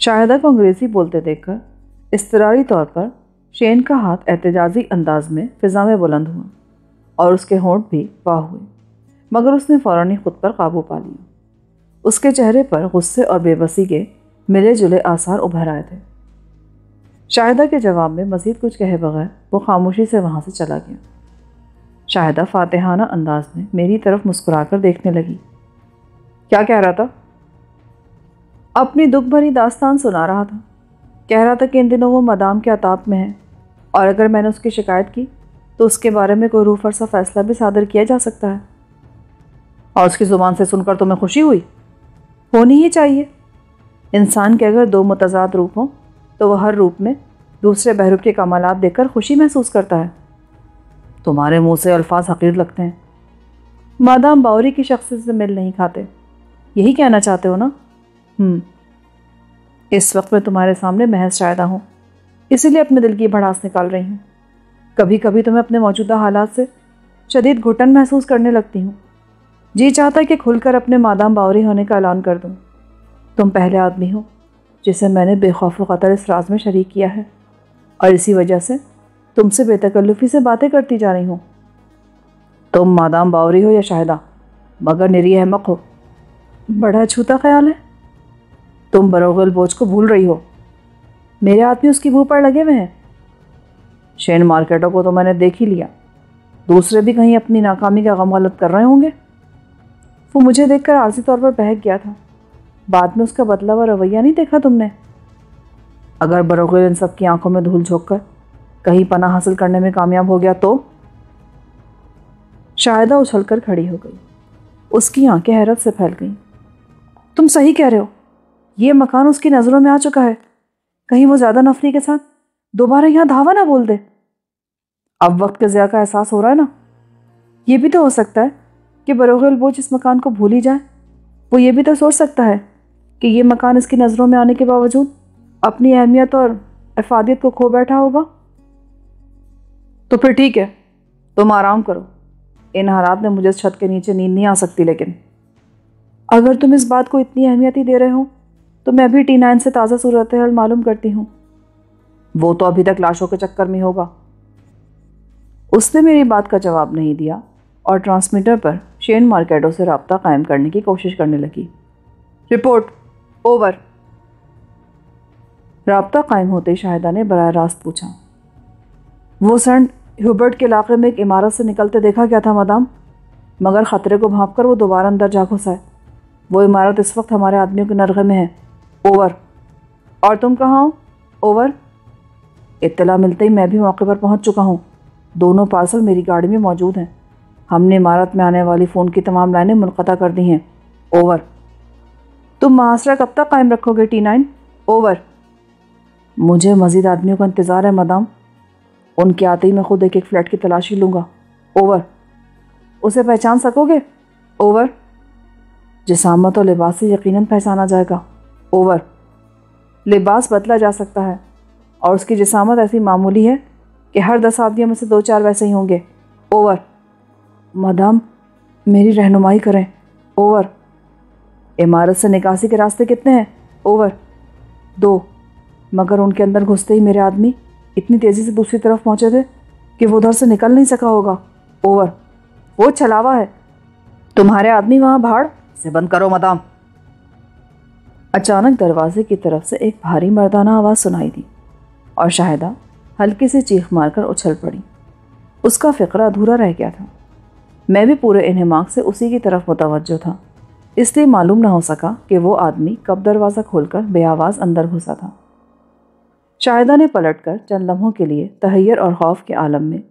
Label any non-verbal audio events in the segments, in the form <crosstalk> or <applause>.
शाहिदा को अंग्रेज़ी बोलते देखकर इसतरारी तौर पर शेन का हाथ एहतजाजी अंदाज में फ़िज़ा में बुलंद हुआ और उसके होंठ भी वाह हुए, मगर उसने फ़ौरन ही खुद पर काबू पा लिया। उसके चेहरे पर गुस्से और बेबसी के मिले जुले आसार उभर आए थे। शाहिदा के जवाब में मज़ीद कुछ कहे बगैर वो खामोशी से वहाँ से चला गया। शाहिदा फातिहाना अंदाज में मेरी तरफ़ मुस्कुराकर देखने लगी। क्या कह रहा था? अपनी दुख भरी दास्तान सुना रहा था। कह रहा था कि इन दिनों वो मदाम के अताप में है। और अगर मैंने उसकी शिकायत की तो उसके बारे में कोई रूफर सा फैसला भी सादर किया जा सकता है। और उसकी ज़ुबान से सुनकर तुम्हें खुशी हुई। होनी ही चाहिए। इंसान के अगर दो मतजाद रूप हों तो वह हर रूप में दूसरे बहरूप के कमालत देखकर खुशी महसूस करता है। तुम्हारे मुँह से अल्फाज हकीर लगते हैं। मादाम बावरी की शख्सियत से मिल नहीं खाते। यही कहना चाहते हो ना? इस वक्त मैं तुम्हारे सामने महज शायदा हूँ। इसीलिए अपने दिल की भड़ास निकाल रही हूँ। कभी कभी तो मैं अपने मौजूदा हालात से शदीद घुटन महसूस करने लगती हूँ। जी चाहता है कि खुलकर अपने मादाम बावरी होने का ऐलान कर दूँ। तुम पहले आदमी हो, जिसे मैंने बेखौफ ख़तर इस राज में शरीक किया है। और इसी वजह से तुमसे बेतकल्लुफ़ी से बातें करती जा रही हूँ। तुम मादाम बावरी हो या शाहिदा मगर निरी अहमक हो। बड़ा छूता ख्याल है। तुम बरोगल बोझ को भूल रही हो। मेरे आदमी उसकी मुँह पर लगे हुए हैं। शेन मार्केटों को तो मैंने देख ही लिया। दूसरे भी कहीं अपनी नाकामी का गम गलत कर रहे होंगे। वो मुझे देखकर आर्जी तौर पर बहक गया था। बाद में उसका बदला हुआ रवैया नहीं देखा तुमने? अगर बरोगल इन सब की आँखों में धूल झोंक कर कहीं पना हासिल करने में कामयाब हो गया तो? शायदा उछल कर खड़ी हो गई। उसकी आँखें हैरत से फैल गईं। तुम सही कह रहे हो। ये मकान उसकी नज़रों में आ चुका है। कहीं वो ज़्यादा नफरी के साथ दोबारा यहाँ धावा ना बोल दे। अब वक्त के ज़िया का एहसास हो रहा है ना। ये भी तो हो सकता है कि बरोगल बोझ इस मकान को भूल ही जाए। वो ये भी तो सोच सकता है कि ये मकान इसकी नज़रों में आने के बावजूद अपनी अहमियत और अफादियत को खो बैठा होगा। तो फिर ठीक है, तुम आराम करो। इन हालात में मुझे छत के नीचे नींद नहीं आ सकती लेकिन अगर तुम इस बात को इतनी अहमियत ही दे रहे हो तो मैं भी टी नाइन से ताज़ा सूरत हाल मालूम करती हूँ। वो तो अभी तक लाशों के चक्कर में होगा। उसने मेरी बात का जवाब नहीं दिया और ट्रांसमीटर पर शेन मार्केटों से रबता कायम करने की कोशिश करने लगी। Report, over. रबता कायम होते शाहिदा ने बर रास्त पूछा। वो सन ह्यूबर्ट के इलाके में एक इमारत से निकलते देखा गया था, मदाम? मगर ख़तरे को भाप कर वो दोबारा अंदर जा घुसा है। वो इमारत इस वक्त हमारे आदमियों के नरगे में है। ओवर और तुम कहाँ हो? ओवर इत्तला मिलते ही मैं भी मौके पर पहुँच चुका हूँ। दोनों पार्सल मेरी गाड़ी में मौजूद हैं। हमने इमारत में आने वाली फ़ोन की तमाम लाइनें मुनक़ा कर दी हैं। ओवर तुम महासरा कब तक कायम रखोगे टी नाइन ओवर मुझे मज़ीद आदमियों का इंतज़ार है, मदाम। उनके आते ही मैं खुद एक एक फ्लैट की तलाशी लूँगा। ओवर उसे पहचान सकोगे? ओवर जिसामत और लिबास से यकीनन पहचाना जाएगा। ओवर। लिबास बदला जा सकता है और उसकी जिसामत ऐसी मामूली है कि हर दस आदमियों में से दो चार वैसे ही होंगे। ओवर। मदाम, मेरी रहनुमाई करें। ओवर। इमारत से निकासी के रास्ते कितने हैं? ओवर। दो। मगर उनके अंदर घुसते ही मेरे आदमी इतनी तेज़ी से दूसरी तरफ़ पहुँचे थे कि वो उधर से निकल नहीं सका होगा। ओवर। वो छलावा है। तुम्हारे आदमी वहाँ भाड़ से बंद करो, मदाम। अचानक दरवाजे की तरफ़ से एक भारी मर्दाना आवाज़ सुनाई दी और शाहिदा हल्की से चीख मारकर उछल पड़ी। उसका फ़िक्र अधूरा रह गया था। मैं भी पूरे इन्हमाक से उसी की तरफ़ मुतवजो था। इसलिए मालूम ना हो सका कि वो आदमी कब दरवाज़ा खोलकर बेआवाज़ अंदर घुसा था। शाहिदा ने पलटकर चंद लम्हों के लिए तहैर और खौफ के आलम में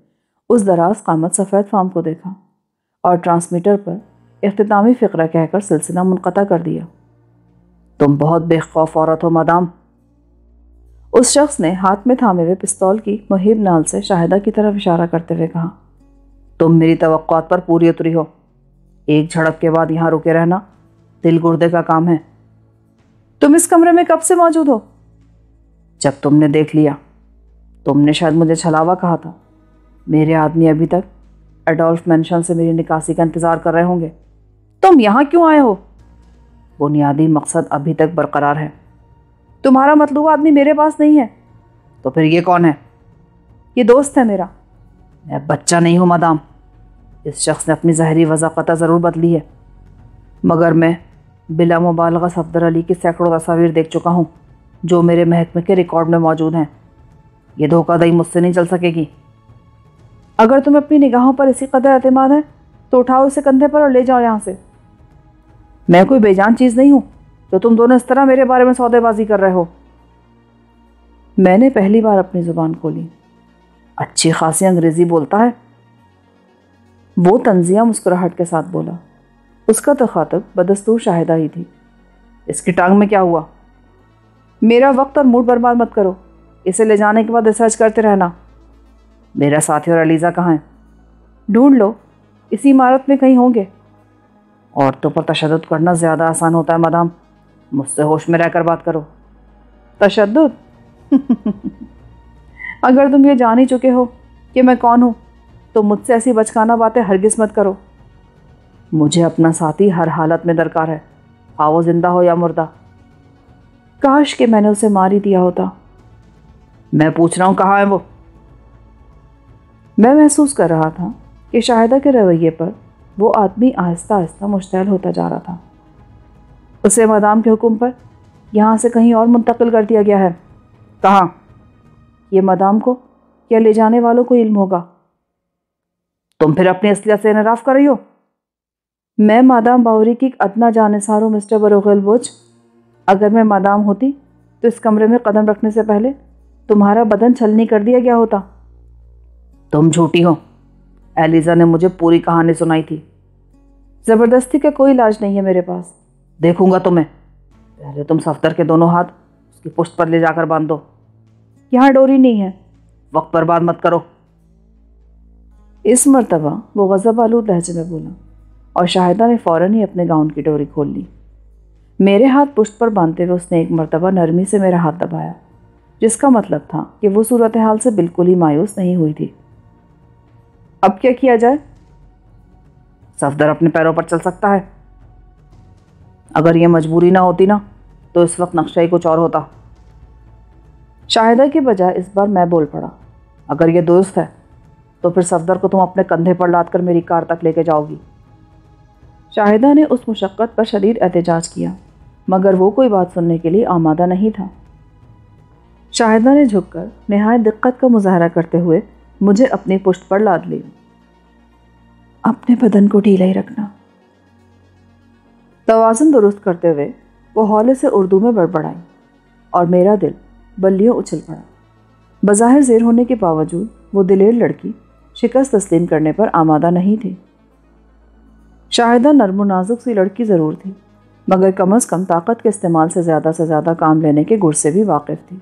उस दराज कामत सफ़ेद फार्म को देखा और ट्रांसमीटर पर अख्तामी फ़िक्र कहकर सिलसिला मुनक़ा कर दिया। तुम बहुत बेखौफ औरत हो, मदाम। उस शख्स ने हाथ में थामे हुए पिस्तौल की मुहिब नाल से शाहिदा की तरफ़ इशारा करते हुए कहा, तुम मेरी तो पर पूरी उतरी हो। एक झड़प के बाद यहाँ रुके रहना दिल गुर्दे का काम है। तुम इस कमरे में कब से मौजूद हो? जब तुमने देख लिया, तुमने शायद मुझे छलावा कहा था। मेरे आदमी अभी तक एडोल्फ मैंशन से मेरी निकासी का इंतज़ार कर रहे होंगे। तुम यहाँ क्यों आए हो? बुनियादी मकसद अभी तक बरकरार है। तुम्हारा मतलूब आदमी मेरे पास नहीं है। तो फिर ये कौन है? ये दोस्त है मेरा। मैं बच्चा नहीं हूँ, मदाम। इस शख्स ने अपनी जहरी वजाकता ज़रूर बदली है। मगर मैं बिला मुबालगा सफदर अली की सैकड़ों तस्वीर देख चुका हूँ, जो मेरे महकमे के रिकॉर्ड में मौजूद हैं। ये धोखाधड़ी मुझसे नहीं चल सकेगी। अगर तुम्हें अपनी निगाहों पर इसी कदर अतमाद है तो उठाओ इसे कंधे पर और ले जाओ यहाँ से। मैं कोई बेजान चीज़ नहीं हूँ जो तुम दोनों इस तरह मेरे बारे में सौदेबाजी कर रहे हो। मैंने पहली बार अपनी ज़ुबान खोली। अच्छी खासी अंग्रेज़ी बोलता है। वो तंजिया मुस्कुराहट के साथ बोला। उसका तो खातब बदस्तूर शाहिदा ही थी। इसकी टांग में क्या हुआ? मेरा वक्त और मूड बर्बाद मत करो। इसे ले जाने के बाद रिसर्च करते रहना। मेरा साथी और अलीज़ा कहाँ है? ढूंढ लो। इसी इमारत में कहीं होंगे। औरतों पर तशद करना ज़्यादा आसान होता है, मदाम। मुझसे होश में रहकर बात करो। तशद <laughs> अगर तुम ये जान ही चुके हो कि मैं कौन हूँ तो मुझसे ऐसी बचकाना बातें हरगिज मत करो। मुझे अपना साथी हर हालत में दरकार है हाँ वो ज़िंदा हो या मुर्दा। काश कि मैंने उसे मार ही दिया होता। मैं पूछ रहा हूँ, कहाँ है वो? मैं महसूस कर रहा था कि शाहिदा के रवैये पर वो आदमी आहिस्ता आहिस्ता मुश्तैल होता जा रहा था। उसे मदाम के हुक्म पर यहाँ से कहीं और मुंतकिल कर दिया गया है। कहाँ? ये मदाम को या ले जाने वालों को इल्म होगा। तुम फिर अपनी असलियत से इनराफ कर रही हो? मैं मादाम बावरी की अदना जानसार हूँ मिस्टर बरोगल बोझ अगर मैं मादाम होती तो इस कमरे में कदम रखने से पहले तुम्हारा बदन छलनी कर दिया गया होता। तुम झूठी हो। एलिजा ने मुझे पूरी कहानी सुनाई थी। ज़बरदस्ती का कोई इलाज नहीं है मेरे पास। देखूँगा तुम्हें। पहले तुम सफ्तर के दोनों हाथ उसकी पुष्ट पर ले जाकर बाँध। दो यहाँ डोरी नहीं है। वक्त बर्बाद मत करो। इस मरतबा वो गज़ब आलूद लहजे में बोला और शाहिदा ने फ़ौरन ही अपने गाउन की डोरी खोल ली। मेरे हाथ पुष्ट पर बांधते हुए उसने एक मरतबा नरमी से मेरा हाथ दबाया जिसका मतलब था कि वो सूरत हाल से बिल्कुल ही मायूस नहीं हुई थी। अब क्या किया जाए? सफदर अपने पैरों पर चल सकता है। अगर यह मजबूरी ना होती ना तो इस वक्त नक्शा ही कुछ और होता। शाहिदा के बजाय इस बार मैं बोल पड़ा, अगर यह दोस्त है तो फिर सफदर को तुम अपने कंधे पर लाद कर मेरी कार तक लेके जाओगी। शाहिदा ने उस मुशक्क़त पर शदीद एहतजाज किया, मगर वो कोई बात सुनने के लिए आमादा नहीं था। शाहिदा ने झुककर, नहायत दिक्कत का मुजाहरा करते हुए मुझे अपनी पुष्ट पर लाद ली। अपने बदन को ढीला ही रखना। तोज़न दुरुस्त करते हुए वो हौले से उर्दू में बड़बड़ाई और मेरा दिल बल्लियों उछल पड़ा। बज़ाहिर जेर होने के बावजूद वो दिलेर लड़की शिकस्त तस्लीम करने पर आमादा नहीं थी। शाहिदा नरम नाजुक सी लड़की ज़रूर थी, मगर कम अज़ कम ताकत के इस्तेमाल से ज़्यादा से ज़्यादा काम लेने के गुर से भी वाकिफ़ थी।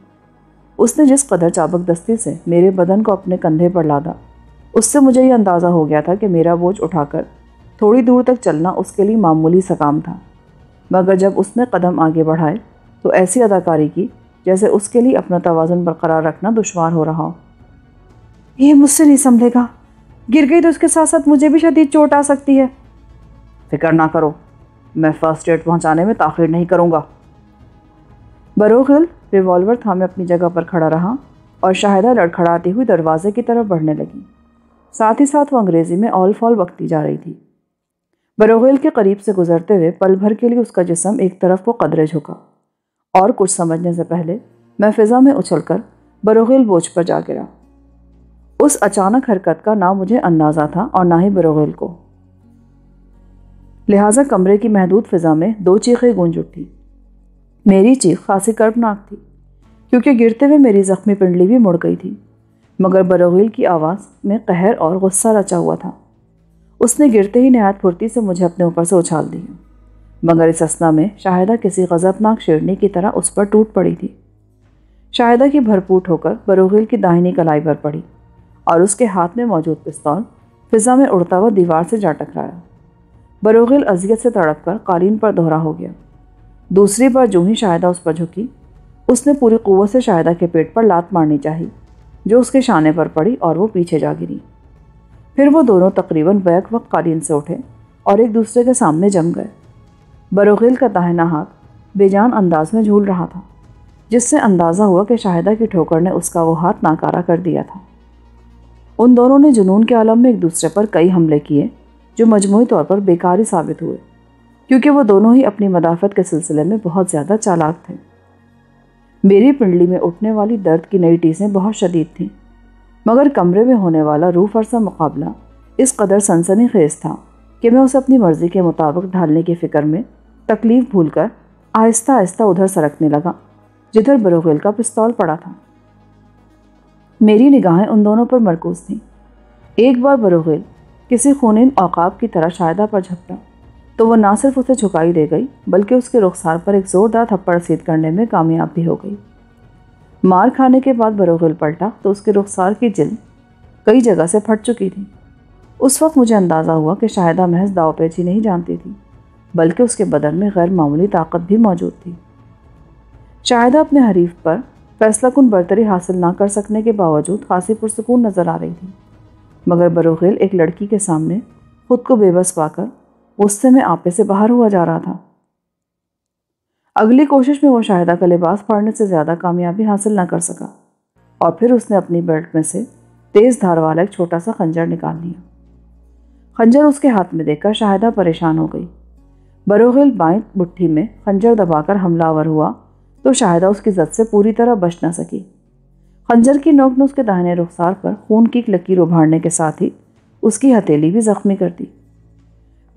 उसने जिस कदर चाबक दस्ती से मेरे बदन को अपने कंधे पर लादा, उससे मुझे ये अंदाज़ा हो गया था कि मेरा बोझ उठाकर थोड़ी दूर तक चलना उसके लिए मामूली सा काम था। मगर जब उसने कदम आगे बढ़ाए तो ऐसी अदाकारी की जैसे उसके लिए अपना तोज़न बरकरार रखना दुशवार हो रहा हो। ये मुझसे नहीं संभलेगा। गिर गई तो उसके साथ साथ मुझे भी शदीद चोट आ सकती है। फ़िक्र ना करो, मैं फ़र्स्ट एड पहुँचाने में ताखिर नहीं करूँगा। बरोखिल रिवॉल्वर थामे अपनी जगह पर खड़ा रहा और शाहिदा लड़खड़ाती हुई दरवाजे की तरफ़ बढ़ने लगी। साथ ही साथ वो अंग्रेज़ी में ऑल फॉल बकती जा रही थी। बरोगल के करीब से गुजरते हुए पल भर के लिए उसका जिसम एक तरफ़ को कदरे झुका। और कुछ समझने से पहले मैं फ़िज़ा में उछलकर बरोगल बोझ पर जा गिरा। उस अचानक हरकत का ना मुझे अंदाज़ा था और ना ही बरोगल को। लिहाजा कमरे की महदूद फ़िज़ा में दो चीखें गूंज उठी। मेरी चीख खासी कर्बनाक थी, क्योंकि गिरते हुए मेरी ज़ख्मी पिंडली भी मुड़ गई थी, मगर बरोगील की आवाज़ में कहर और गुस्सा रचा हुआ था। उसने गिरते ही नहायत फुर्ती से मुझे अपने ऊपर से उछाल दिया मगर इस असना में शाहिदा किसी गज़बनाक शेरनी की तरह उस पर टूट पड़ी थी। शाहिदा की भरपूर होकर बरोगील की दाहिनी कलाई पर पड़ी और उसके हाथ में मौजूद पिस्तौल फिज़ा में उड़ता हुआ दीवार से जा टकराया। बरोगिल अजियत से तड़प कर कालीन पर दोहरा हो गया। दूसरी बार जो ही शाहिदा उस पर झुकी, उसने पूरी कुत से शाहिदा के पेट पर लात मारनी चाहिए जो उसके शाने पर पड़ी और वो पीछे जा गिरी। फिर वो दोनों तकरीबन बैक वक्त कालीन से उठे और एक दूसरे के सामने जम गए। बरोगिल का दाहिना हाथ बेजान अंदाज में झूल रहा था, जिससे अंदाज़ा हुआ कि शाहिदा की ठोकर ने उसका वो हाथ नाकारा कर दिया था। उन दोनों ने जुनून के आलम में एक दूसरे पर कई हमले किए, जो मजमू तौर पर बेकारी साबित हुए। क्योंकि वो दोनों ही अपनी मदाफत के सिलसिले में बहुत ज़्यादा चालाक थे। मेरी पिंडली में उठने वाली दर्द की नई टीसें बहुत शदीद थीं, मगर कमरे में होने वाला रूह फरसा मुकाबला इस कदर सनसनी खेज था कि मैं उसे अपनी मर्ज़ी के मुताबिक ढालने की फ़िक्र में तकलीफ़ भूल कर आहिस्ता आहिस्ता उधर सरकने लगा, जिधर बरोगेल का पिस्तौल पड़ा था। मेरी निगाहें उन दोनों पर मरकूज थीं। एक बार बरोगेल किसी खूनिन औकाब की तरह शायदा पर झपटा तो वह ना सिर्फ़ उसे झुकाई दे गई, बल्कि उसके रुखसार पर एक ज़ोरदार थप्पड़ रसीद करने में कामयाब भी हो गई। मार खाने के बाद बरोगेल पलटा तो उसके रुखसार की जिल कई जगह से फट चुकी थी। उस वक्त मुझे अंदाज़ा हुआ कि शायदा महज दावपेची नहीं जानती थी, बल्कि उसके बदन में गैर मामूली ताकत भी मौजूद थी। शायदा अपने हरीफ पर फैसला कन बरतरी हासिल ना कर सकने के बावजूद खासी पुरसकून नज़र आ रही थी, मगर बरोखेल एक लड़की के सामने खुद को बेबस पाकर गुस्से में आपे से बाहर हुआ जा रहा था। अगली कोशिश में वो शाहिदा का लिबास फाड़ने से ज़्यादा कामयाबी हासिल ना कर सका और फिर उसने अपनी बेल्ट में से तेज़ धार वाला एक छोटा सा खंजर निकाल लिया। खंजर उसके हाथ में देखकर शाहिदा परेशान हो गई। बरोगिल बाएँ मुट्ठी में खंजर दबाकर हमलावर हुआ तो शाहिदा उसकी जद से पूरी तरह बच ना सकी। खंजर की नोक ने उसके दाहिने रुखसार पर खून की लकीर उभारने के साथ ही उसकी हथेली भी जख्मी कर दी।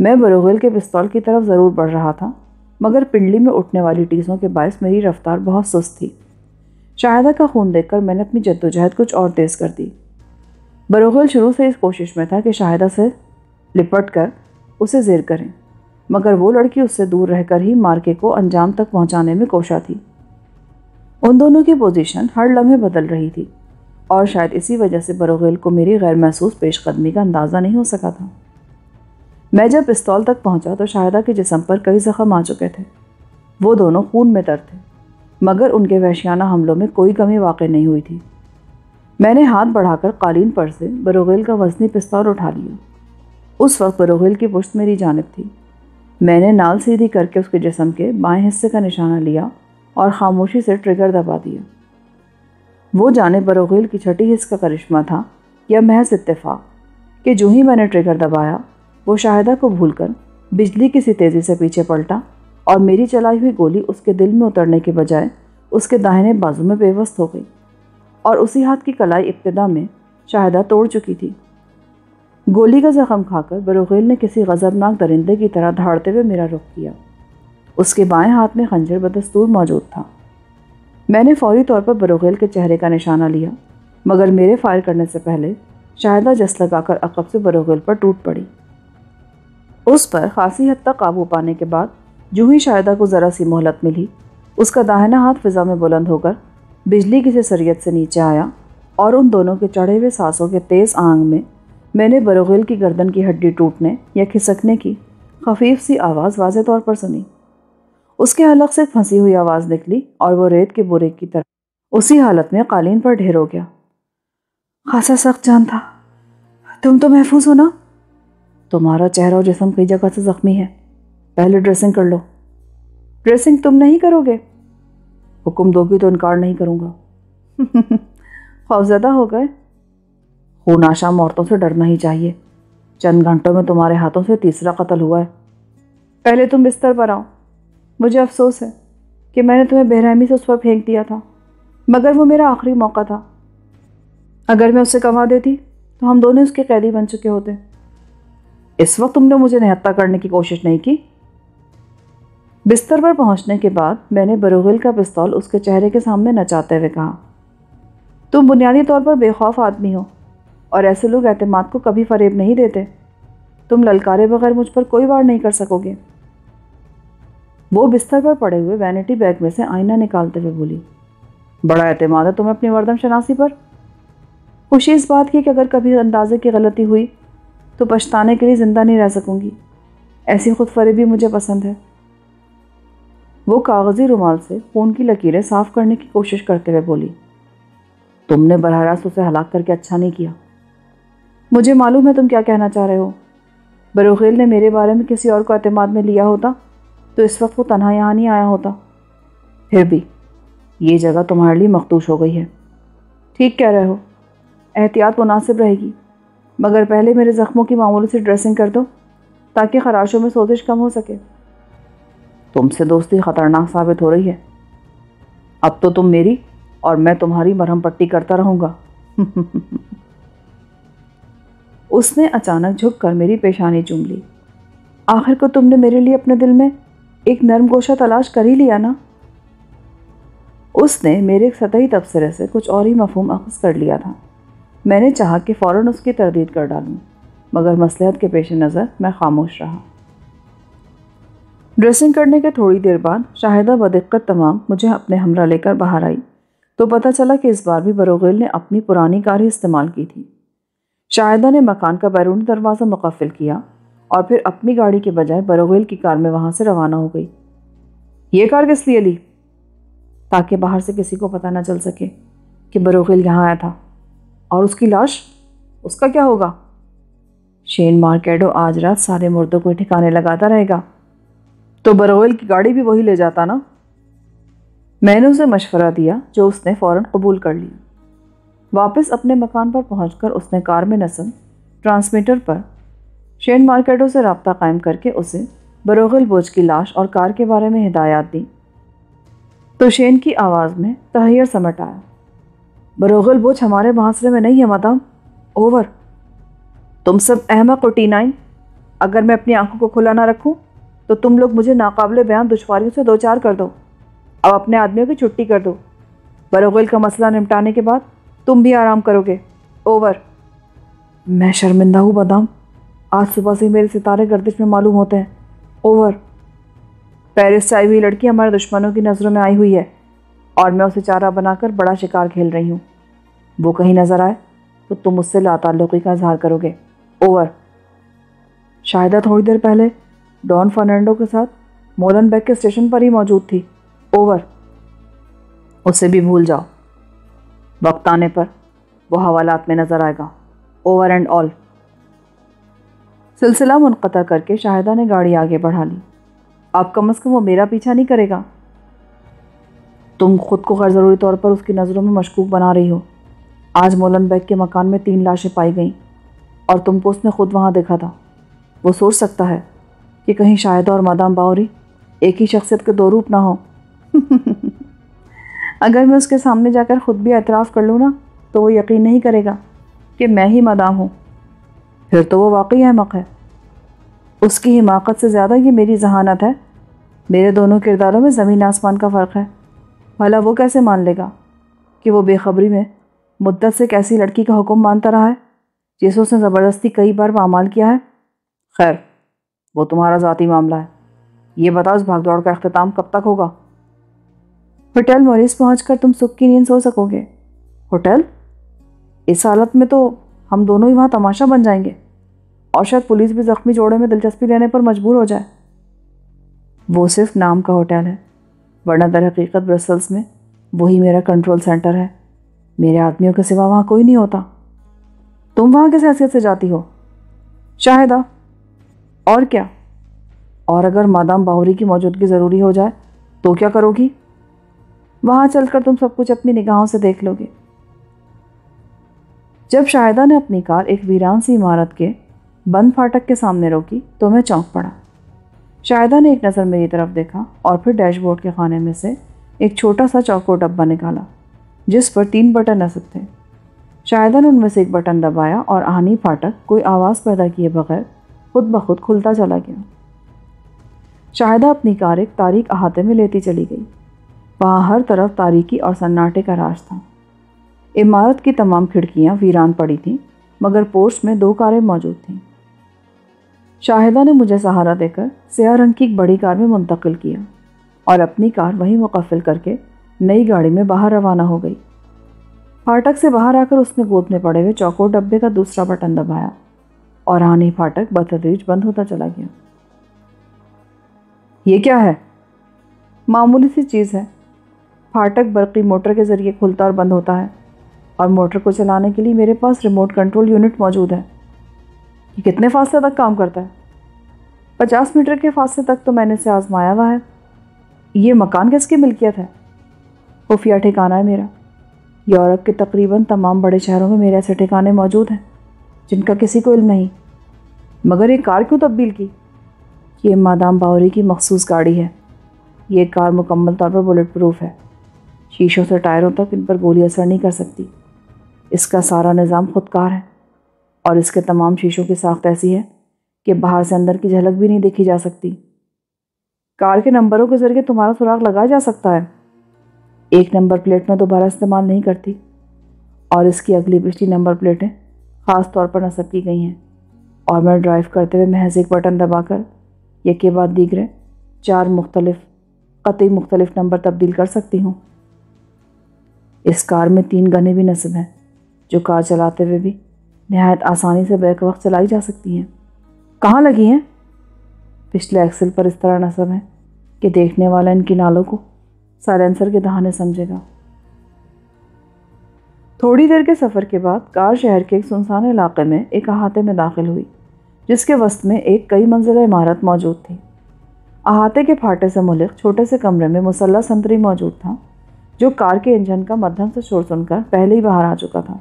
मैं बरोगिल के पिस्तौल की तरफ़ ज़रूर बढ़ रहा था, मगर पिंडली में उठने वाली टीसों के बायस मेरी रफ्तार बहुत सुस्त थी। शाहिदा का खून देखकर मैंने अपनी जद्दोजहद कुछ और तेज़ कर दी। बरोगिल शुरू से इस कोशिश में था कि शाहिदा से लिपट कर उसे जेर करें, मगर वो लड़की उससे दूर रहकर ही मार्के को अंजाम तक पहुँचाने में कोशा थी। उन दोनों की पोजीशन हर लम्हे बदल रही थी, और शायद इसी वजह से बरोगेल को मेरी गैर महसूस पेशकदमी का अंदाज़ा नहीं हो सका था। मैं जब पिस्तौल तक पहुँचा तो शाहिदा के जिसम पर कई ज़ख्म आ चुके थे। वो दोनों खून में तर थे, मगर उनके वहशियाना हमलों में कोई कमी वाक़ नहीं हुई थी। मैंने हाथ बढ़ाकर कालीन पर से बरोगेल का वजनी पिस्तौल उठा लिया। उस वक्त बरोगेल की पुश्त मेरी जानब थी। मैंने नाल सीधी करके उसके जिसम के बाएँ हिस्से का निशाना लिया और खामोशी से ट्रिगर दबा दिया। वो जाने बरोगील की छठी हिस्स का करिश्मा था या महज इत्तेफाक कि जो ही मैंने ट्रिगर दबाया वो शाहिदा को भूलकर बिजली की सी तेज़ी से पीछे पलटा और मेरी चलाई हुई गोली उसके दिल में उतरने के बजाय उसके दाहिने बाजू में बेवस्त हो गई और उसी हाथ की कलाई इब्तदा में शाहिदा तोड़ चुकी थी। गोली का जख्म खाकर बरोगेल ने किसी गज़बनाक दरिंदे की तरह धाड़ते हुए मेरा रुख किया। उसके बाएँ हाथ में खंजर बदस्तूर मौजूद था। मैंने फौरी तौर पर बरोगेल के चेहरे का निशाना लिया, मगर मेरे फायर करने से पहले शाहिदा जस लगाकर अकब से बरोगेल पर टूट पड़ी। उस पर खासी हद तक काबू पाने के बाद, जो ही शाहिदा को ज़रा सी मोहलत मिली, उसका दाहिना हाथ फिज़ा में बुलंद होकर बिजली की सरियत से नीचे आया और उन दोनों के चढ़े हुए सांसों के तेज़ आंग में मैंने बरोगिल की गर्दन की हड्डी टूटने या खिसकने की खफीफ सी आवाज़ वाज तौर पर सुनी। उसके हलक से फंसी हुई आवाज़ निकली और वो रेत के बुरे की तरह उसी हालत में कालीन पर ढेर हो गया। खासा सख्त जान था। तुम तो महफूज हो ना? तुम्हारा चेहरा और जिसम कई जगह से ज़ख्मी है। पहले ड्रेसिंग कर लो। ड्रेसिंग तुम नहीं करोगे। हुक्म दोगी तो इनकार नहीं करूँगा। खौफजदा <laughs> हो गए। खूनाशाम औरतों से डरना ही चाहिए। चंद घंटों में तुम्हारे हाथों से तीसरा कत्ल हुआ है। पहले तुम बिस्तर पर आओ। मुझे अफसोस है कि मैंने तुम्हें बेरहमी से उस पर फेंक दिया था। मगर वो मेरा आखिरी मौका था। अगर मैं उसे कमा देती तो हम दोनों उसके कैदी बन चुके होते। इस वक्त तुमने मुझे निहत्ता करने की कोशिश नहीं की। बिस्तर पर पहुँचने के बाद मैंने बरोगिल का पिस्तौल उसके चेहरे के सामने नचाते हुए कहा, तुम बुनियादी तौर पर बेखौफ आदमी हो और ऐसे लोग अहतमाद को कभी फरेब नहीं देते। तुम ललकारे बगैर मुझ पर कोई वार नहीं कर सकोगे। वो बिस्तर पर पड़े हुए वैनिटी बैग में से आईना निकालते हुए बोली, बड़ा अहतमाद है तुम्हें अपनी वर्दम शनासी पर। खुशी इस बात की कि अगर कभी अंदाजे की गलती हुई तो पछताने के लिए ज़िंदा नहीं रह सकूँगी। ऐसी खुद फरेबी मुझे पसंद है। वो कागज़ी रुमाल से खून की लकीरें साफ़ करने की कोशिश करते हुए बोली, तुमने बरह रास्त उसे हलाक करके अच्छा नहीं किया। मुझे मालूम है तुम क्या कहना चाह रहे हो। बरोखेल ने मेरे बारे में किसी और को अतमाद में लिया होता तो इस वक्त वो तनहा यहाँ नहीं आया होता। फिर भी, ये जगह तुम्हारे लिए मखदूश हो गई है। ठीक कह रहे हो, एहतियात मुनासिब रहेगी। मगर पहले मेरे ज़ख्मों की मामूली से ड्रेसिंग कर दो, ताकि खराशों में सोजिश कम हो सके। तुमसे दोस्ती ख़तरनाक साबित हो रही है। अब तो तुम मेरी और मैं तुम्हारी मरहम पट्टी करता रहूँगा। <laughs> उसने अचानक झुककर मेरी पेशानी चूम ली। आखिर को तुमने मेरे लिए अपने दिल में एक नरम गोशा तलाश कर ही लिया ना? उसने मेरे सतही तबसरे से कुछ और ही मफहम अखज़ कर लिया था। मैंने चाहा कि फ़ौर उसकी तरदीद कर डालूं, मगर मसलहत के पेश नज़र मैं खामोश रहा। ड्रेसिंग करने के थोड़ी देर बाद शाहिदा बदिक्कत तमाम मुझे अपने हमरा लेकर बाहर आई तो पता चला कि इस बार भी बरोगिल ने अपनी पुरानी कार ही इस्तेमाल की थी। शाहिदा ने मकान का बैरूनी दरवाज़ा मुकफ़िल किया और फिर अपनी गाड़ी के बजाय बरोगिल की कार में वहाँ से रवाना हो गई। ये कार किस लिए ली? ताकि बाहर से किसी को पता ना चल सके कि बरोगिल यहाँ आया था। और उसकी लाश, उसका क्या होगा? शेन मार्केडो आज रात सारे मुर्दों को ठिकाने लगाता रहेगा। तो बरोगिल की गाड़ी भी वही ले जाता ना? मैंने उसे मशवरा दिया, जो उसने फ़ौरन कबूल कर लिया। वापस अपने मकान पर पहुंचकर उसने कार में नसम ट्रांसमीटर पर शेन मार्केटो से रबता कायम करके उसे बरोगल बोझ की लाश और कार के बारे में हिदायत दी। तो शेन की आवाज़ में तहैर समट आया। बरोगल बोझ हमारे मुहासरे में नहीं है, मदाम। ओवर। तुम सब अहमक और टी अगर मैं अपनी आँखों को खुला ना रखूँ तो तुम लोग मुझे नाकाबले बयान दुश्वारियों से दो चार कर दो। अब अपने आदमियों की छुट्टी कर दो। बरोगल का मसला निपटाने के बाद तुम भी आराम करोगे। ओवर। मैं शर्मिंदा हूँ बदाम आज सुबह से मेरे सितारे गर्दिश में मालूम होते हैं। ओवर। पेरिस से आई हुई लड़की हमारे दुश्मनों की नज़रों में आई हुई है और मैं उसे चारा बनाकर बड़ा शिकार खेल रही हूँ। वो कहीं नज़र आए तो तुम उससे लाताल्लुकी का इजहार करोगे। ओवर। शायदा थोड़ी देर पहले डॉन फर्नांडो के साथ मोलन बैग के स्टेशन पर ही मौजूद थी। ओवर। उसे भी भूल जाओ। वक्त आने पर वो हवालात में नज़र आएगा। Over and all. सिलसिला मुनक़ा करके शाहिदा ने गाड़ी आगे बढ़ा ली। अब कम अज़ कम वो मेरा पीछा नहीं करेगा। तुम खुद को गैर ज़रूरी तौर पर उसकी नज़रों में मशकूक बना रही हो। आज मोलन बैग के मकान में तीन लाशें पाई गईं और तुमको उसने खुद वहाँ देखा था। वो सोच सकता है कि कहीं शायद और मादाम बावरी एक ही शख्सियत के दो रूप ना हो। <laughs> अगर मैं उसके सामने जाकर ख़ुद भी एतराफ़ कर लूँ ना तो वो यकीन नहीं करेगा कि मैं ही मादाम हूँ। फिर तो वो वाकई अहमक है। उसकी हिमाकत से ज़्यादा ये मेरी जहानत है। मेरे दोनों किरदारों में ज़मीन आसमान का फ़र्क है। भला वो कैसे मान लेगा कि वो बेखबरी में मुद्दत से कैसी लड़की का हुक्म मानता रहा है? जिसे उसने ज़बरदस्ती कई बार पामाल किया है। खैर, वो तुम्हारा ज़ाती मामला है। ये बताओ उस भागदौड़ का अख्ताम कब तक होगा? होटल मोरिस पहुँच कर तुम सुख की नींद सो सकोगे। होटल? इस हालत में तो हम दोनों ही वहाँ तमाशा बन जाएँगे। और शायद पुलिस भी ज़ख्मी जोड़े में दिलचस्पी लेने पर मजबूर हो जाए। वो सिर्फ़ नाम का होटल है, वरना दर हकीकत ब्रसल्स में वही मेरा कंट्रोल सेंटर है। मेरे आदमियों के सिवा वहाँ कोई नहीं होता। तुम वहाँ किस हैसियत से जाती हो? शाहिदा, और क्या? और अगर मादाम बाहुरी की मौजूदगी ज़रूरी हो जाए तो क्या करोगी? वहाँ चलकर तुम सब कुछ अपनी निगाहों से देख लोगे। जब शाहिदा ने अपनी कार एक वीरान सी इमारत के बंद फाटक के सामने रोकी तो मैं चौंक पड़ा। शाहिदा ने एक नज़र मेरी तरफ़ देखा और फिर डैशबोर्ड के खाने में से एक छोटा सा चौको डब्बा निकाला। जिस पर तीन बटन नसब थे शाहिदा ने उनमें से एक बटन दबाया और आनी फाटक कोई आवाज़ पैदा किए बगैर खुद ब खुद खुलता चला गया। शाहिदा अपनी कार एक तारीख अहाते में लेती चली गई। वहाँ हर तरफ़ तारीकी और सन्नाटे का राज था। इमारत की तमाम खिड़कियाँ वीरान पड़ी थीं, मगर पोस्ट में दो कारें मौजूद थीं। शाहिदा ने मुझे सहारा देकर सिया रंग की एक बड़ी कार में मुंतकिल किया और अपनी कार वहीं मुकफ़िल करके नई गाड़ी में बाहर रवाना हो गई। फाटक से बाहर आकर उसने गोद में पड़े हुए चौकोर डब्बे का दूसरा बटन दबाया और आनी फाटक बतदरीज बंद होता चला गया। ये क्या है? मामूली सी चीज़ है। फाटक बरकी मोटर के ज़रिए खुलता और बंद होता है और मोटर को चलाने के लिए मेरे पास रिमोट कंट्रोल यूनिट मौजूद है। ये कितने फासले तक काम करता है? पचास मीटर के फासले तक तो मैंने इसे आजमाया हुआ है। ये मकान किसकी मिल्कियत है? खुफिया ठिकाना है मेरा। यूरोप के तकरीबन तमाम बड़े शहरों में मेरे ऐसे ठिकाने मौजूद हैं, जिनका किसी को इल्म नहीं। मगर ये कार क्यों तब्दील की? ये मादाम बावरी की मखसूस गाड़ी है। ये कार मुकम्मल तौर पर बुलेट प्रूफ है। शीशों से टायरों तक इन पर गोली असर नहीं कर सकती। इसका सारा निज़ाम खुदकार है और इसके तमाम शीशों की साख्त ऐसी है कि बाहर से अंदर की झलक भी नहीं देखी जा सकती। कार के नंबरों के ज़रिए तुम्हारा सुराग लगाया जा सकता है। एक नंबर प्लेट में दोबारा इस्तेमाल नहीं करती। और इसकी अगली पिछली नंबर प्लेटें ख़ास तौर पर नस्ब की गई हैं। और मैं ड्राइव करते हुए महज एक बटन दबाकर यह के बाद दीगरे चार मुख्तलिफ़, कतई मुख्तलिफ़ नंबर तब्दील कर सकती हूँ। इस कार में तीन गने भी नस्ब हैं, जो कार चलाते हुए भी नहायत आसानी से बैक वक्त चलाई जा सकती हैं। कहाँ लगी हैं? पिछले एक्सल पर इस तरह नस्ब है कि देखने वाला इनकी नालों को साइलेंसर के दहाने समझेगा। थोड़ी देर के सफ़र के बाद कार शहर के एक सुनसान इलाके में एक अहाते में दाखिल हुई, जिसके वस्त में एक कई मंजिला इमारत मौजूद थी। अहाते के फाटे से मुलिक छोटे से कमरे में मुसल्ला संतरी मौजूद था, जो कार के इंजन का मध्यम से शोर सुनकर पहले ही बाहर आ चुका था।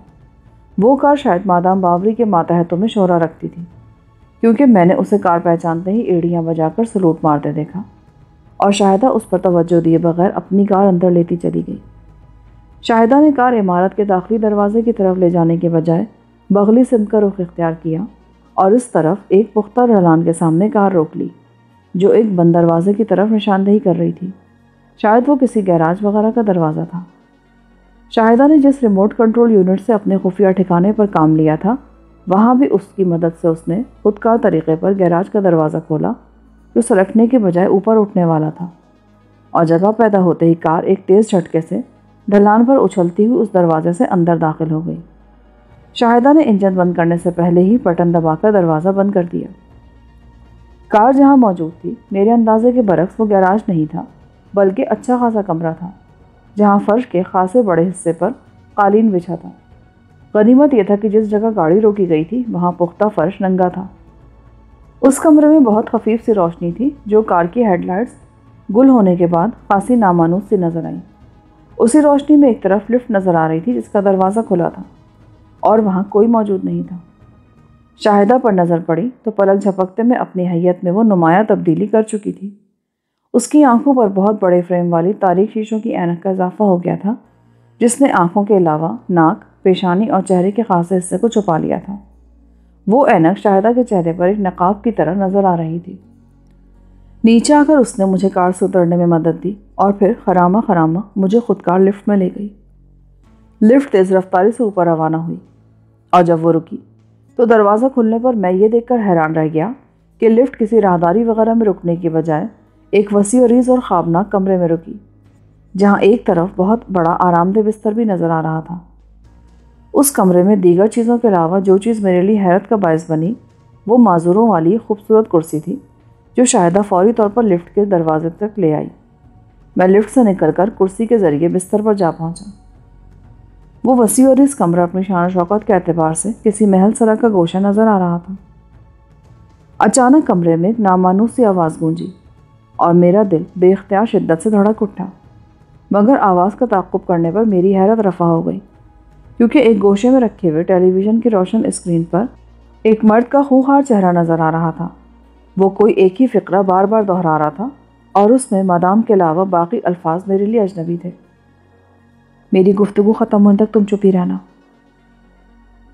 वो कार शायद मादाम बावरी के मातहतों में शोरा रखती थी, क्योंकि मैंने उसे कार पहचानते ही एड़ियाँ बजाकर सलूट मारते देखा। और शाहिदा उस पर तवज्जो दिए बगैर अपनी कार अंदर लेती चली गई। शाहिदा ने कार इमारत के दाखिली दरवाजे की तरफ़ ले जाने के बजाय बगली सिमत का रुख इख्तियार किया और इस तरफ़ एक पुख्ता ढलान के सामने कार रोक ली, जो एक बंद दरवाजे की तरफ़ निशानदेही कर रही थी। शायद वो किसी गैराज वगैरह का दरवाज़ा था। शाहिदा ने जिस रिमोट कंट्रोल यूनिट से अपने खुफिया ठिकाने पर काम लिया था, वहाँ भी उसकी मदद से उसने खुदकार तरीके पर गैराज का दरवाज़ा खोला जो सलटने के बजाय ऊपर उठने वाला था। और जगह पैदा होते ही कार एक तेज़ झटके से ढलान पर उछलती हुई उस दरवाजे से अंदर दाखिल हो गई। शाहिदा ने इंजन बंद करने से पहले ही बटन दबाकर दरवाज़ा बंद कर दिया। कार जहाँ मौजूद थी, मेरे अंदाजे के बरक्स वो गैराज नहीं था, बल्कि अच्छा खासा कमरा था, जहाँ फर्श के खासे बड़े हिस्से पर कालीन बिछा था। गनीमत यह था कि जिस जगह गाड़ी रोकी गई थी, वहाँ पुख्ता फर्श नंगा था। उस कमरे में बहुत खफीफ सी रोशनी थी, जो कार की हेडलाइट्स गुल होने के बाद खासी नामानूस सी नज़र आई। उसी रोशनी में एक तरफ़ लिफ्ट नज़र आ रही थी, जिसका दरवाज़ा खुला था, और वहाँ कोई मौजूद नहीं था। शाहिदा पर नज़र पड़ी तो पलक झपकते में अपनी हैयत में वो नुमाया तब्दीली कर चुकी थी। उसकी आँखों पर बहुत बड़े फ्रेम वाली तारीख शीशों की ऐनक का इजाफा हो गया था, जिसने आँखों के अलावा नाक, पेशानी और चेहरे के खास हिस्से को छुपा लिया था। वो ऐनक शाहिदा के चेहरे पर एक नकाब की तरह नज़र आ रही थी। नीचे आकर उसने मुझे कार से उतरने में मदद दी और फिर खरामा खरामा मुझे खुद कार लिफ्ट में ले गई। लिफ्ट तेज़ रफ्तारी से ऊपर रवाना हुई। और जब वो रुकी तो दरवाज़ा खुलने पर मैं ये देखकर हैरान रह गया कि लिफ्ट किसी राहदारी वगैरह में रुकने के बजाय एक वसी रीज़ और ख़ाबनाक कमरे में रुकी, जहाँ एक तरफ़ बहुत बड़ा आरामदेह बिस्तर भी नज़र आ रहा था। उस कमरे में दीगर चीज़ों के अलावा जो चीज़ मेरे लिए हैरत का बायस बनी, वो माजूरों वाली खूबसूरत कुर्सी थी, जो शायदा फौरी तौर पर लिफ्ट के दरवाजे तक ले आई। मैं लिफ्ट से निकलकर कुर्सी के ज़रिए बिस्तर पर जा पहुँचा। वो वसी और इस कमरा अपनी शान शौकत के अतबार से किसी महल सरा का गोशा नज़र आ रहा था। अचानक कमरे में नामानूस सी आवाज़ गूंजी और मेरा दिल बेख्तियार शिद्दत से धड़क उठा, मगर आवाज़ का ताकुब करने पर मेरी हैरत रफा हो गई। क्योंकि एक गोशे में रखे हुए टेलीविज़न की रोशन स्क्रीन पर एक मर्द का खूहार चेहरा नज़र आ रहा था। वो कोई एक ही फ़िक्रा बार बार दोहरा रहा था और उसमें मदाम के अलावा बाकी अल्फाज मेरे लिए अजनबी थे। मेरी गुफ्तु ख़त्म होने तक तुम चुप ही रहना।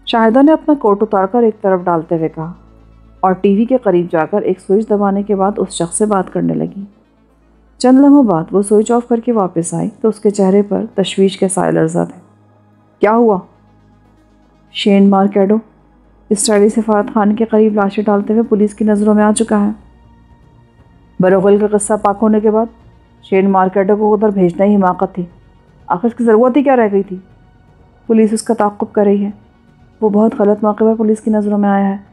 शाहिदा ने अपना कोट उतार कर एक तरफ़ डालते हुए कहा और टीवी के करीब जाकर एक स्विच दबाने के बाद उस शख्स से बात करने लगी। चंद लम्हों बाद वो स्विच ऑफ़ करके वापस आई तो उसके चेहरे पर तशवीश के साय लर्जा थे। क्या हुआ? शेन मार्केडो इसराइली सफारत खान के करीब लाशें डालते हुए पुलिस की नज़रों में आ चुका है। बरोगल का किस्सा पाक होने के बाद शेन मार्केटो को उधर भेजना ही हिमाकत थी। आखिर इसकी ज़रूरत ही क्या रह गई थी? पुलिस उसका ताकुब कर रही है। वो बहुत गलत मौके पर पुलिस की नज़रों में आया है।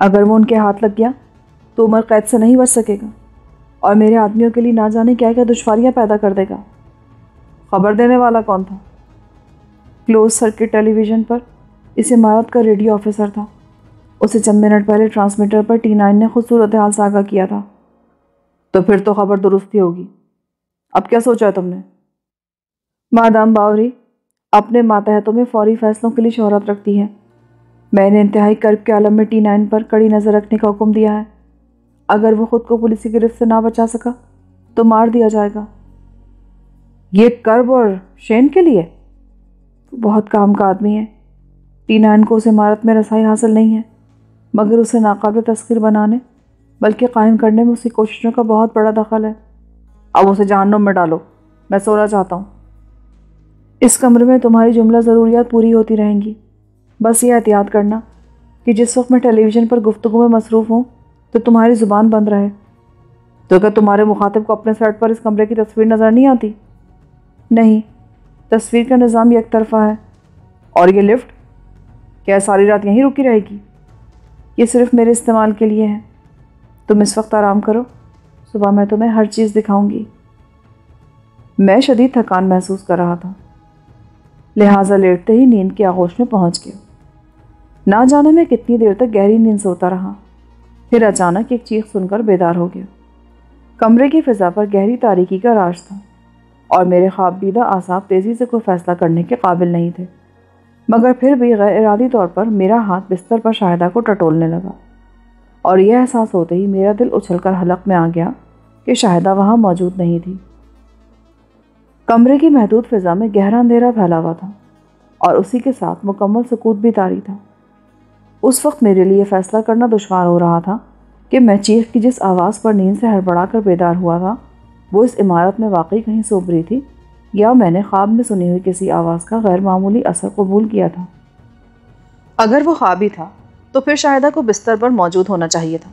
अगर वो उनके हाथ लग गया तो उम्र कैद से नहीं बच सकेगा। और मेरे आदमियों के लिए ना जाने क्या क्या दुश्वारियाँ पैदा कर देगा। खबर देने वाला कौन था? क्लोज सर्किट टेलीविज़न पर। इस इमारत का रेडियो ऑफिसर था। उसे चंद मिनट पहले ट्रांसमीटर पर टी नाइन ने खुद सूरत हाल से आगाह किया था। तो फिर तो खबर दुरुस्ती होगी। अब क्या सोचा है तुमने? मादाम बावरी अपने मातहतों में फौरी फैसलों के लिए शहरत रखती है। मैंने इंतहाई कर्ब के आलम में टी नाइन पर कड़ी नज़र रखने का हुक्म दिया है। अगर वो ख़ुद को पुलिस की गिरफ्त से ना बचा सका तो मार दिया जाएगा। ये कर्ब और शेन के लिए? बहुत काम का आदमी है। टी नाइन को उस इमारत में रसाई हासिल नहीं है, मगर उसे नाकाबिल तस्खीर बनाने, बल्कि कायम करने में उसकी कोशिशों का बहुत बड़ा दखल है। अब उसे जहन्नुम में डालो, मैं सोना चाहता हूँ। इस कमरे में तुम्हारी जुमला ज़रूरियात पूरी होती रहेंगी। बस ये एहतियात करना कि जिस वक्त मैं टेलीविज़न पर गुफ्तु में मसरूफ़ हूँ तो तुम्हारी ज़ुबान बंद रहे। तो क्या तुम्हारे मुखातिब को अपने सेट पर इस कमरे की तस्वीर नज़र नहीं आती? नहीं। तस्वीर का निज़ाम एक तरफा है। और ये लिफ्ट, क्या सारी रात यहीं रुकी रहेगी? ये सिर्फ़ मेरे इस्तेमाल के लिए है। तुम इस वक्त आराम करो। सुबह मैं तुम्हें हर चीज़ दिखाऊँगी। मैं शदीद थकान महसूस कर रहा था। लिहाजा लेटते ही नींद के आगोश में पहुँच गया। ना जाने मैं कितनी देर तक गहरी नींद सोता रहा। फिर अचानक एक चीख सुनकर बेदार हो गया। कमरे की फिजा पर गहरी तारीकी का राज था। और मेरे ख्वाबदीदा आसाब तेज़ी से कोई फ़ैसला करने के काबिल नहीं थे। मगर फिर भी गैर इरादी तौर पर मेरा हाथ बिस्तर पर शाहिदा को टटोलने लगा। और यह एहसास होते ही मेरा दिल उछलकर हलक में आ गया कि शाहिदा वहाँ मौजूद नहीं थी। कमरे की महदूद फ़िज़ा में गहरा अंधेरा फैला हुआ था और उसी के साथ मुकम्मल सकूत भी तारी था। उस वक्त मेरे लिए फ़ैसला करना दुशवार हो रहा था कि मैं चीख की जिस आवाज़ पर नींद से हड़बड़ा कर बेदार हुआ था वो इस इमारत में वाकई कहीं सोबरी थी? या मैंने ख्वाब में सुनी हुई किसी आवाज़ का गैर मामूली असर कबूल किया था? अगर वो ख्वाब ही था तो फिर शाहिदा को बिस्तर पर मौजूद होना चाहिए था।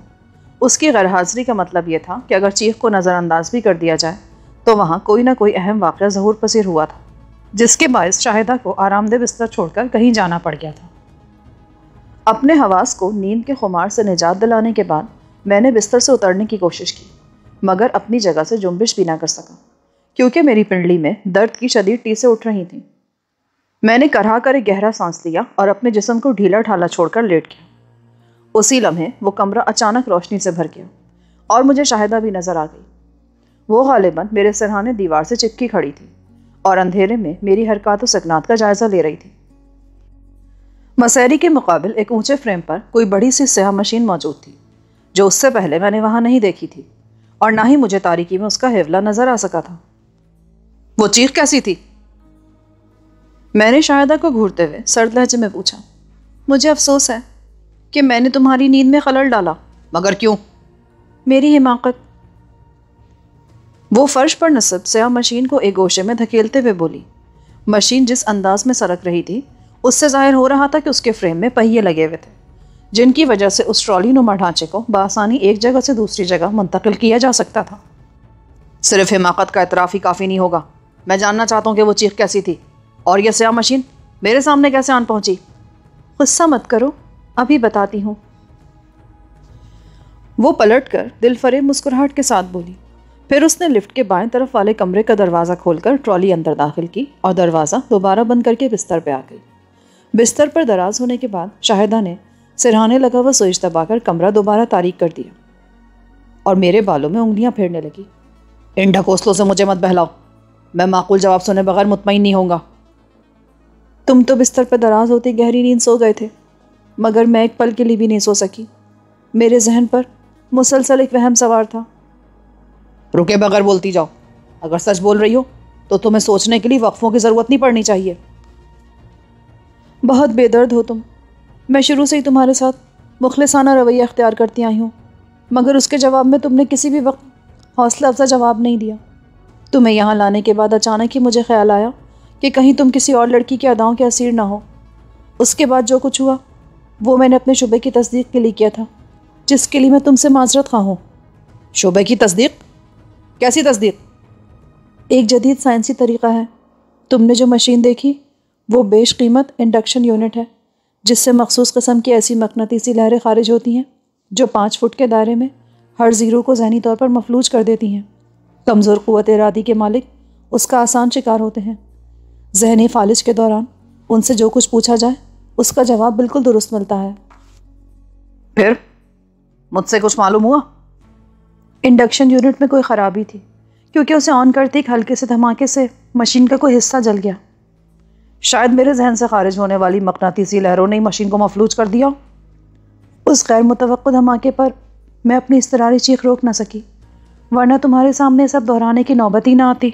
उसकी गैर हाजिरी का मतलब ये था कि अगर चीख को नज़रअंदाज भी कर दिया जाए तो वहाँ कोई ना कोई अहम वाक़ जहूर पसीर हुआ था, जिसके बायस शाहिदा को आरामदेह बिस्तर छोड़कर कहीं जाना पड़ गया था। अपने हवास को नींद के खुमार से निजात दिलाने के बाद मैंने बिस्तर से उतरने की कोशिश की। मगर अपनी जगह से जुम्बिश भी ना कर सका, क्योंकि मेरी पिंडली में दर्द की शदीद टी से उठ रही थी। मैंने करहा कर एक गहरा सांस लिया और अपने जिसम को ढीला ढाला छोड़कर लेट गया उसी लम्हे वो कमरा अचानक रोशनी से भर गया और मुझे शाहिदा भी नज़र आ गई। वो गालिबन मेरे सरहाने दीवार से चिपकी खड़ी थी और अंधेरे में मेरी हरकत सकनात का जायज़ा ले रही थी। मसैरी के मुकाबल एक ऊँचे फ्रेम पर कोई बड़ी सी स्याह मशीन मौजूद थी, जो उससे पहले मैंने वहाँ नहीं देखी थी। और ना ही मुझे तारीकी में उसका हेवला नज़र आ सका था। वो चीख कैसी थी? मैंने शायदा को घूरते हुए सर्द लहजे में पूछा। मुझे अफसोस है कि मैंने तुम्हारी नींद में खलल डाला। मगर क्यों? मेरी हिमाकत। वो फर्श पर नसब स्याह मशीन को एक गोशे में धकेलते हुए बोली। मशीन जिस अंदाज में सरक रही थी, उससे ज़ाहिर हो रहा था कि उसके फ्रेम में पहिए लगे हुए थे। जिनकी वजह से उस ट्रॉली नुमा ढांचे को बसानी एक जगह से दूसरी जगह मुंतकिल किया जा सकता था। सिर्फ़ हिमाकत का इतराफ़ ही काफ़ी नहीं होगा। मैं जानना चाहता हूँ कि वो चीख कैसी थी। और यह स्याह मशीन मेरे सामने कैसे आन पहुँची? गुस्सा मत करो, अभी बताती हूँ। वो पलट कर दिल फरेब मुस्कुराहट के साथ बोली। फिर उसने लिफ्ट के बाएँ तरफ़ वाले कमरे का दरवाज़ा खोलकर ट्रॉली अंदर दाखिल की और दरवाज़ा दोबारा बंद करके बिस्तर पर आ गई। बिस्तर पर दराज होने के बाद शाहिदा ने सिरहाने लगा हुआ स्विच दबाकर कमरा दोबारा तारीख कर दिया। और मेरे बालों में उंगलियाँ फेरने लगी। इन ढकोसलों से मुझे मत बहलाओ। मैं माकूल जवाब सुने बगैर मुतमिन नहीं होऊँगा। तुम तो बिस्तर पर दराज होती गहरी नींद सो गए थे, मगर मैं एक पल के लिए भी नहीं सो सकी। मेरे जहन पर मुसलसल एक वहम सवार था। रुके बगैर बोलती जाओ। अगर सच बोल रही हो तो तुम्हें सोचने के लिए वक्फों की ज़रूरत नहीं पड़नी चाहिए। बहुत बेदर्द हो तुम। मैं शुरू से ही तुम्हारे साथ मुखलसाना रवैया अख्तियार करती आई हूँ मगर उसके जवाब में तुमने किसी भी वक्त हौसला अफजा जवाब नहीं दिया। तुम्हें यहाँ लाने के बाद अचानक ही मुझे ख्याल आया कि कहीं तुम किसी और लड़की के अदाओं के असीर ना हो। उसके बाद जो कुछ हुआ वो मैंने अपने शुबे की तस्दीक के लिए किया था जिसके लिए मैं तुमसे माजरत खा हूँ। शुबे की तस्दीक? कैसी तस्दीक? एक जदीद साइंसी तरीका है। तुमने जो मशीन देखी वो बेश कीमत इंडक्शन यूनिट है। जिससे मखसूस कस्म की ऐसी मकनतीसी लहरें खारिज होती हैं जो पाँच फुट के दायरे में हर ज़ीरो को जहनी तौर पर मफलूज कर देती हैं। कमज़ोर क़वत इरादी के मालिक उसका आसान शिकार होते हैं। जहनी फालिज के दौरान उनसे जो कुछ पूछा जाए उसका जवाब बिल्कुल दुरुस्त मिलता है। फिर मुझसे कुछ मालूम हुआ? इंडक्शन यूनिट में कोई ख़राबी थी क्योंकि उसे ऑन करते एक हल्के से धमाके से मशीन का कोई हिस्सा जल गया। शायद मेरे जहन से खारिज होने वाली मकनातीसी लहरों ने मशीन को मफलूज कर दिया। उस गैर मुतव धमाके पर मैं अपनी इस चीख रोक ना सकी, वरना तुम्हारे सामने सब दोहराने की नौबत ही ना आती।